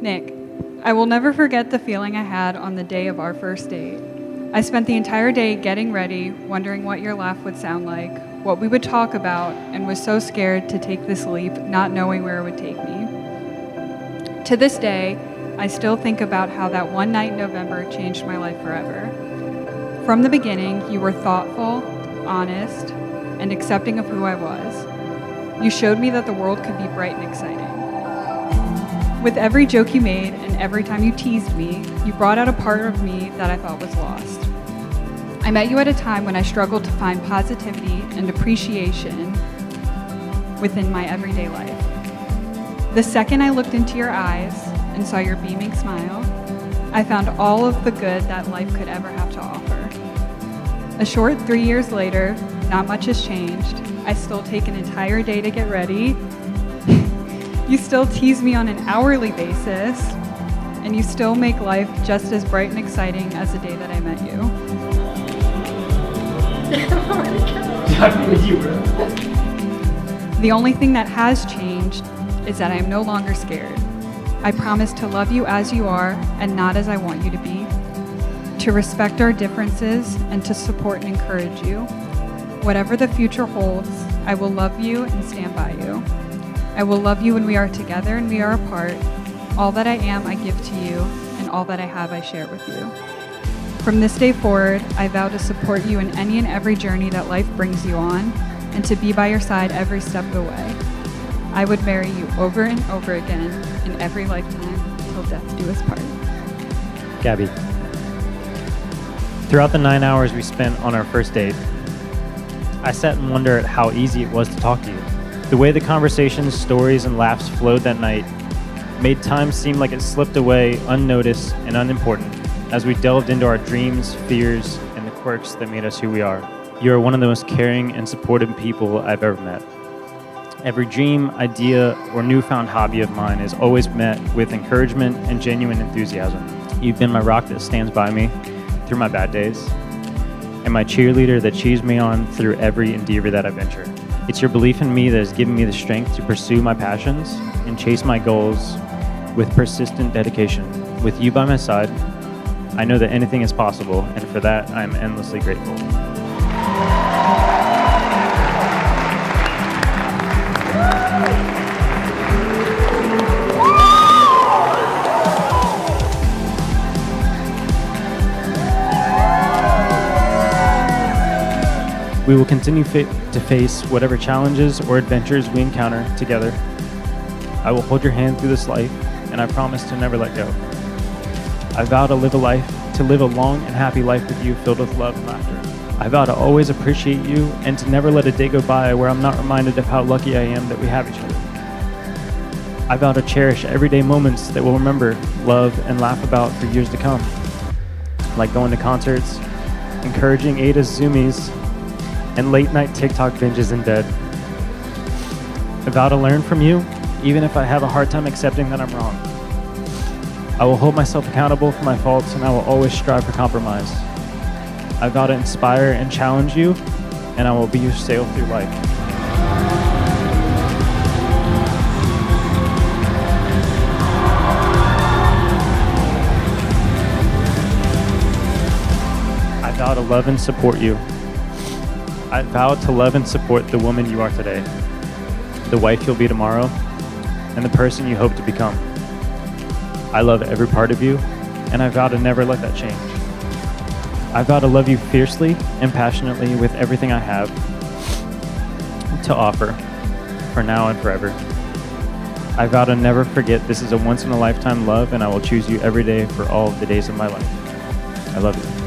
Nick, I will never forget the feeling I had on the day of our first date. I spent the entire day getting ready, wondering what your laugh would sound like, what we would talk about, and was so scared to take this leap, not knowing where it would take me. To this day, I still think about how that one night in November changed my life forever. From the beginning, you were thoughtful, honest, and accepting of who I was. You showed me that the world could be bright and exciting. With every joke you made and every time you teased me, you brought out a part of me that I thought was lost. I met you at a time when I struggled to find positivity and appreciation within my everyday life. The second I looked into your eyes and saw your beaming smile, I found all of the good that life could ever have to offer. A short three years later, not much has changed. I still take an entire day to get ready you still tease me on an hourly basis, and you still make life just as bright and exciting as the day that I met you. the only thing that has changed is that I am no longer scared. I promise to love you as you are and not as I want you to be, to respect our differences and to support and encourage you. Whatever the future holds, I will love you and stand by you. I will love you when we are together and we are apart. All that I am, I give to you, and all that I have, I share with you. From this day forward, I vow to support you in any and every journey that life brings you on, and to be by your side every step of the way. I would marry you over and over again in every lifetime till death do us part. Gabby. Throughout the nine hours we spent on our first date, I sat and wondered how easy it was to talk to you. The way the conversations, stories, and laughs flowed that night made time seem like it slipped away unnoticed and unimportant as we delved into our dreams, fears, and the quirks that made us who we are. You are one of the most caring and supportive people I've ever met. Every dream, idea, or newfound hobby of mine is always met with encouragement and genuine enthusiasm. You've been my rock that stands by me through my bad days, and my cheerleader that cheers me on through every endeavor that I venture. It's your belief in me that has given me the strength to pursue my passions and chase my goals with persistent dedication. With you by my side, I know that anything is possible, and for that, I am endlessly grateful. We will continue to face whatever challenges or adventures we encounter together. I will hold your hand through this life, and I promise to never let go. I vow to live a life, to live a long and happy life with you filled with love and laughter. I vow to always appreciate you and to never let a day go by where I'm not reminded of how lucky I am that we have each other. I vow to cherish everyday moments that we'll remember, love, and laugh about for years to come. Like going to concerts, encouraging Ada's Zoomies, and late night TikTok binges in bed. I vow to learn from you, even if I have a hard time accepting that I'm wrong. I will hold myself accountable for my faults and I will always strive for compromise. I vow to inspire and challenge you, and I will be your sail through life. I vow to love and support you I vow to love and support the woman you are today, the wife you'll be tomorrow, and the person you hope to become. I love every part of you, and I vow to never let that change. I vow to love you fiercely and passionately with everything I have to offer, for now and forever. I vow to never forget this is a once in a lifetime love, and I will choose you every day for all of the days of my life. I love you.